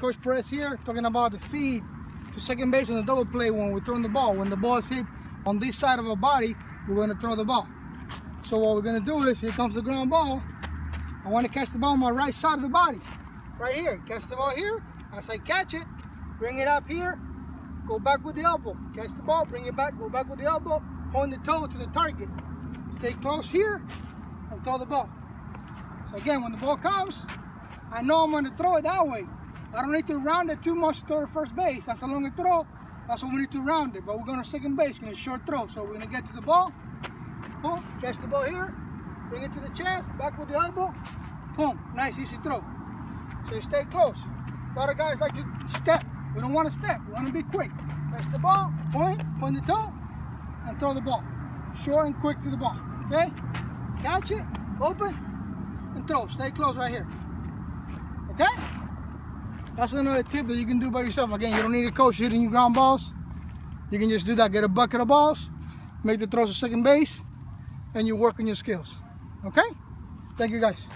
Coach Perez here talking about the feed to second base on the double play when we're throwing the ball. When the ball is hit on this side of our body, we're going to throw the ball. So what we're going to do is, here comes the ground ball. I want to catch the ball on my right side of the body. Right here. Catch the ball here. As I catch it, bring it up here. Go back with the elbow. Catch the ball, bring it back, go back with the elbow. Point the toe to the target. Stay close here and throw the ball. So again, when the ball comes, I know I'm going to throw it that way. I don't need to round it too much to first base. That's a long throw. That's what we need to round it. But we're going to second base, going to short throw. So we're going to get to the ball. Boom. Catch the ball here. Bring it to the chest. Back with the elbow. Boom. Nice, easy throw. So you stay close. A lot of guys like to step. We don't want to step. We want to be quick. Catch the ball. Point. Point the toe. And throw the ball. Short and quick to the ball. Okay? Catch it. Open. And throw. Stay close right here. Okay? That's another tip that you can do by yourself. Again, you don't need a coach hitting you ground balls. You can just do that. Get a bucket of balls, make the throws to second base, and you work on your skills. Okay? Thank you guys.